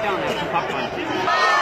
这样来也不罚款。